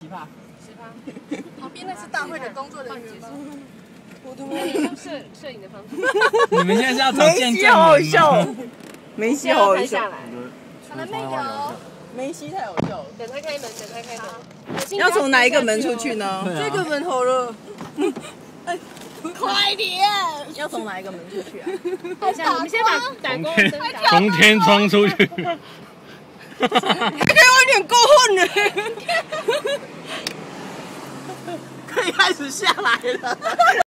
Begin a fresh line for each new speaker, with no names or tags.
奇葩，
十八，
旁边那是大会的工作人员吗？我的
摄摄影的方式，
你们现在是要找
梅
见证
西好好笑
吗？，
梅西
先
好好笑，
要拍下来，
可能没有。
梅西太好笑了。
等他开门，等他开门。
要从哪一个门出去？呢？
这个门好了，快点！
要从哪一个门出去啊？
等一下，我们先把打光灯打。
从天窗出去。
给我一点过分了，可以开始下来了。